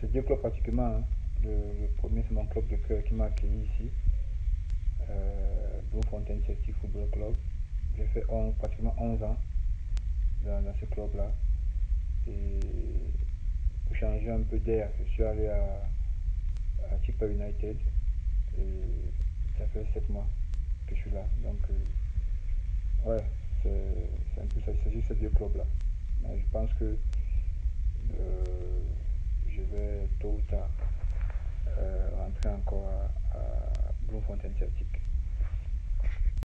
c'est deux clubs pratiquement. Hein. Le, premier, c'est mon club de cœur qui m'a accueilli ici. Euh, Bloemfontein Football Club. J'ai fait pratiquement 11 ans dans, ce club-là. Et pour changer un peu d'air, je suis allé à, à United. Et ça fait 7 mois que je suis là. Donc, euh, ouais, c'est un peu ça. Il s'agit de ces deux clubs-là. Je pense que encore à, à Bloemfontein Celtic.